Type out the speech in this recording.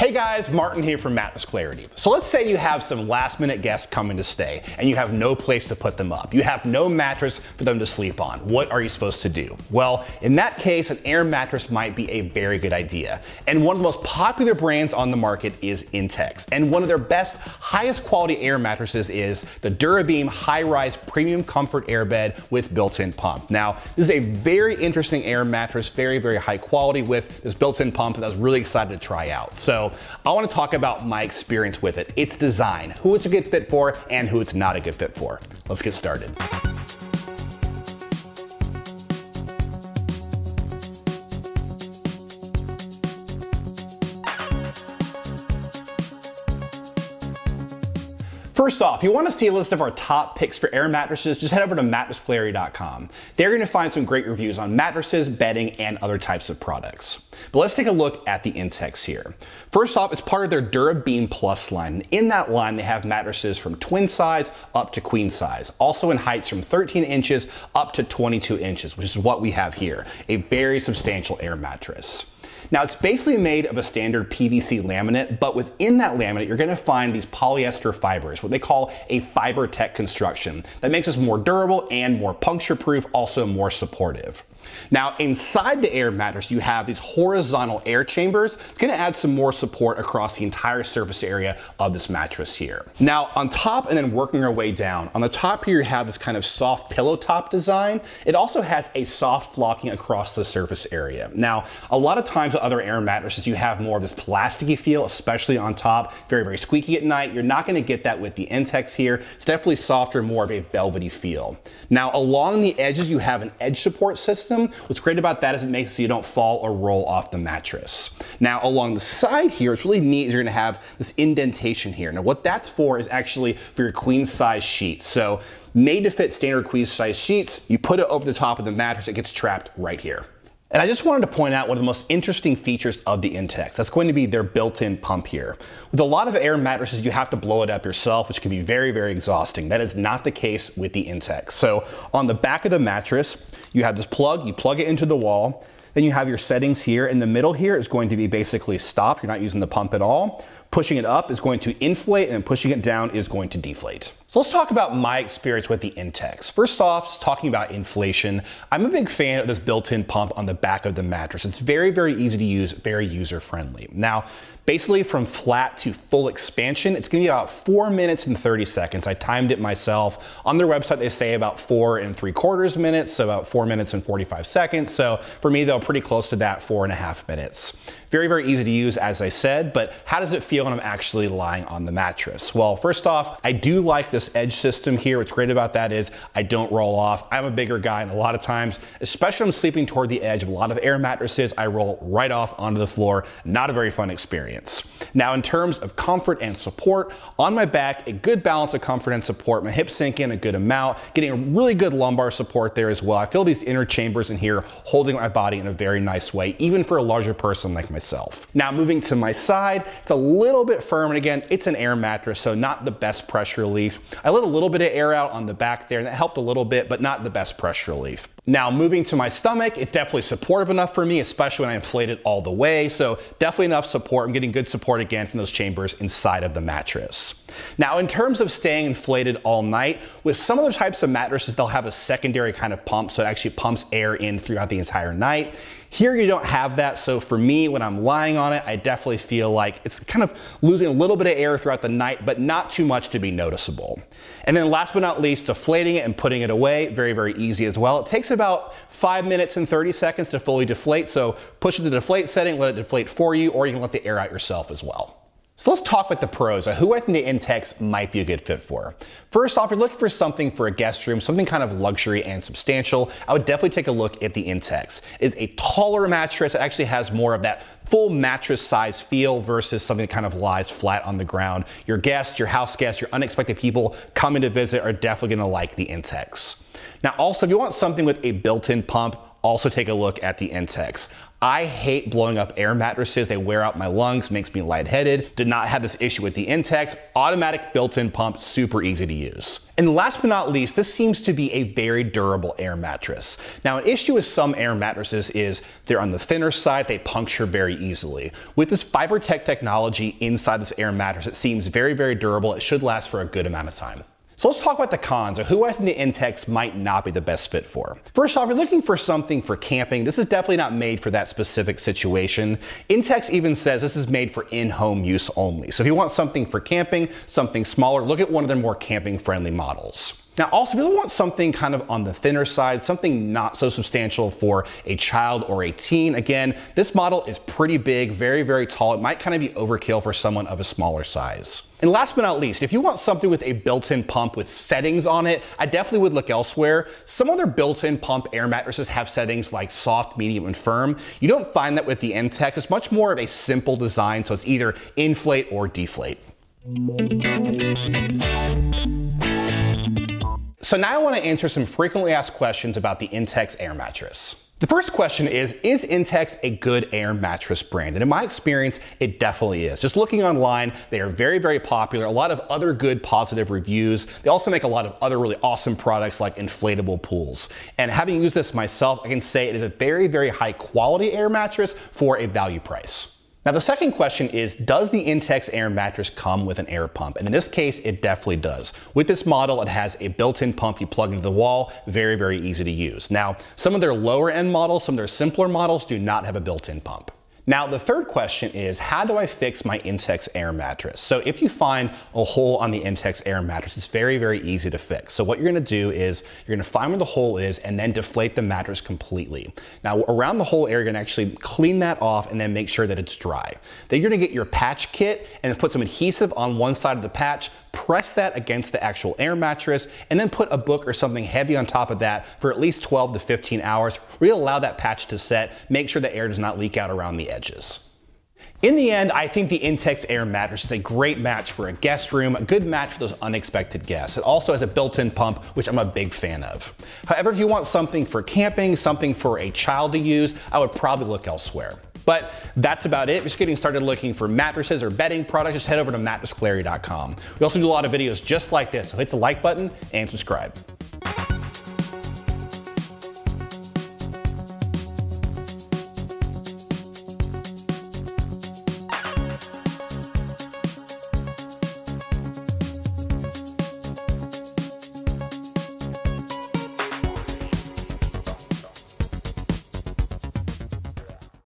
Hey guys, Martin here from Mattress Clarity. So let's say you have some last minute guests coming to stay and you have no place to put them up. You have no mattress for them to sleep on. What are you supposed to do? Well, in that case, an air mattress might be a very good idea. And one of the most popular brands on the market is Intex. And one of their best, highest quality air mattresses is the DuraBeam High-Rise Premium Comfort Airbed with built-in pump. Now, this is a very interesting air mattress, very, very high quality with this built-in pump that I was really excited to try out. So I wanna talk about my experience with it, its design, who it's a good fit for, and who it's not a good fit for. Let's get started. First off, if you want to see a list of our top picks for air mattresses, just head over to mattressclarity.com. There you're going to find some great reviews on mattresses, bedding, and other types of products. But let's take a look at the Intex here. First off, it's part of their DuraBeam Plus line. In that line, they have mattresses from twin size up to queen size. Also in heights from 13 inches up to 22 inches, which is what we have here. A very substantial air mattress. Now it's basically made of a standard PVC laminate, but within that laminate, you're gonna find these polyester fibers, what they call a fiber tech construction. That makes us more durable and more puncture proof, also more supportive. Now inside the air mattress, you have these horizontal air chambers. It's gonna add some more support across the entire surface area of this mattress here. Now on top and then working our way down, on the top here you have this kind of soft pillow top design. It also has a soft flocking across the surface area. Now a lot of times with other air mattresses, you have more of this plasticky feel, especially on top, very, very squeaky at night. You're not gonna get that with the Intex here. It's definitely softer, more of a velvety feel. Now along the edges, you have an edge support system system. What's great about that is it makes it so you don't fall or roll off the mattress. Now along the side here, it's really neat you're gonna have this indentation here. Now what that's for is actually for your queen size sheets. So made to fit standard queen size sheets, you put it over the top of the mattress, it gets trapped right here. And I just wanted to point out one of the most interesting features of the Intex. That's going to be their built-in pump here. With a lot of air mattresses, you have to blow it up yourself, which can be very, very exhausting. That is not the case with the Intex. So on the back of the mattress, you have this plug, you plug it into the wall, then you have your settings here. In the middle here is going to be basically stop. You're not using the pump at all. Pushing it up is going to inflate and pushing it down is going to deflate. So let's talk about my experience with the Intex. First off, just talking about inflation, I'm a big fan of this built-in pump on the back of the mattress. It's very, very easy to use, very user-friendly. Now, basically from flat to full expansion, it's gonna be about four minutes and 30 seconds. I timed it myself. On their website, they say about four and three quarters minutes, so about four minutes and 45 seconds. So for me, though, pretty close to that, four and a half minutes. Very, very easy to use, as I said, but how does it feel when I'm actually lying on the mattress? Well, first off, I do like this edge system here. What's great about that is I don't roll off. I'm a bigger guy, and a lot of times, especially when I'm sleeping toward the edge of a lot of air mattresses, I roll right off onto the floor. Not a very fun experience. Now, in terms of comfort and support, on my back, a good balance of comfort and support. My hips sink in a good amount, getting a really good lumbar support there as well. I feel these inner chambers in here holding my body in a very nice way, even for a larger person like myself myself. Now moving to my side, it's a little bit firm and again, it's an air mattress, so not the best pressure relief. I let a little bit of air out on the back there and that helped a little bit, but not the best pressure relief. Now moving to my stomach, it's definitely supportive enough for me, especially when I inflate it all the way. So definitely enough support. I'm getting good support again from those chambers inside of the mattress. Now in terms of staying inflated all night, with some other types of mattresses, they'll have a secondary kind of pump, so it actually pumps air in throughout the entire night. Here you don't have that, so for me, when I'm lying on it, I definitely feel like it's kind of losing a little bit of air throughout the night, but not too much to be noticeable. And then last but not least, deflating it and putting it away, very, very easy as well. It takes about five minutes and 30 seconds to fully deflate, so push it to the deflate setting, let it deflate for you, or you can let the air out yourself as well. So let's talk about the pros, of who I think the Intex might be a good fit for. First off, if you're looking for something for a guest room, something kind of luxury and substantial, I would definitely take a look at the Intex. It is a taller mattress, it actually has more of that full mattress size feel versus something that kind of lies flat on the ground. Your guests, your house guests, your unexpected people coming to visit are definitely gonna like the Intex. Now also, if you want something with a built-in pump, also take a look at the Intex. I hate blowing up air mattresses. They wear out my lungs, makes me lightheaded. Did not have this issue with the Intex. Automatic built-in pump, super easy to use. And last but not least, this seems to be a very durable air mattress. Now, an issue with some air mattresses is they're on the thinner side, they puncture very easily. With this FiberTech technology inside this air mattress, it seems very, very durable. It should last for a good amount of time. So let's talk about the cons of who I think the Intex might not be the best fit for. First off, if you're looking for something for camping, this is definitely not made for that specific situation. Intex even says this is made for in-home use only. So if you want something for camping, something smaller, look at one of their more camping friendly models. Now, also, if you want something kind of on the thinner side, something not so substantial for a child or a teen, again, this model is pretty big, very, very tall. It might kind of be overkill for someone of a smaller size. And last but not least, if you want something with a built-in pump with settings on it, I definitely would look elsewhere. Some other built-in pump air mattresses have settings like soft, medium, and firm. You don't find that with the Intex. It's much more of a simple design, so it's either inflate or deflate. So now I want to answer some frequently asked questions about the Intex Air mattress. The first question is, is Intex a good air mattress brand? And in my experience, it definitely is. Just looking online, they are very, very popular. A lot of other good positive reviews. They also make a lot of other really awesome products like inflatable pools. And having used this myself, I can say it is a very, very high quality air mattress for a value price. Now the second question is, does the Intex Air mattress come with an air pump? And in this case, it definitely does. With this model, it has a built-in pump you plug into the wall, very, very easy to use. Now, some of their lower end models, some of their simpler models do not have a built-in pump. Now, the third question is, how do I fix my Intex Air mattress? So if you find a hole on the Intex Air mattress, it's very, very easy to fix. So what you're gonna do is, you're gonna find where the hole is and then deflate the mattress completely. Now, around the hole area, you're gonna actually clean that off and then make sure that it's dry. Then you're gonna get your patch kit and put some adhesive on one side of the patch, press that against the actual air mattress, and then put a book or something heavy on top of that for at least 12 to 15 hours. Really allow that patch to set, make sure the air does not leak out around the edges. In the end, I think the Intex Air mattress is a great match for a guest room, a good match for those unexpected guests. It also has a built-in pump, which I'm a big fan of. However, if you want something for camping, something for a child to use, I would probably look elsewhere. But that's about it. Just getting started looking for mattresses or bedding products, just head over to mattressclarity.com. We also do a lot of videos just like this, so hit the like button and subscribe.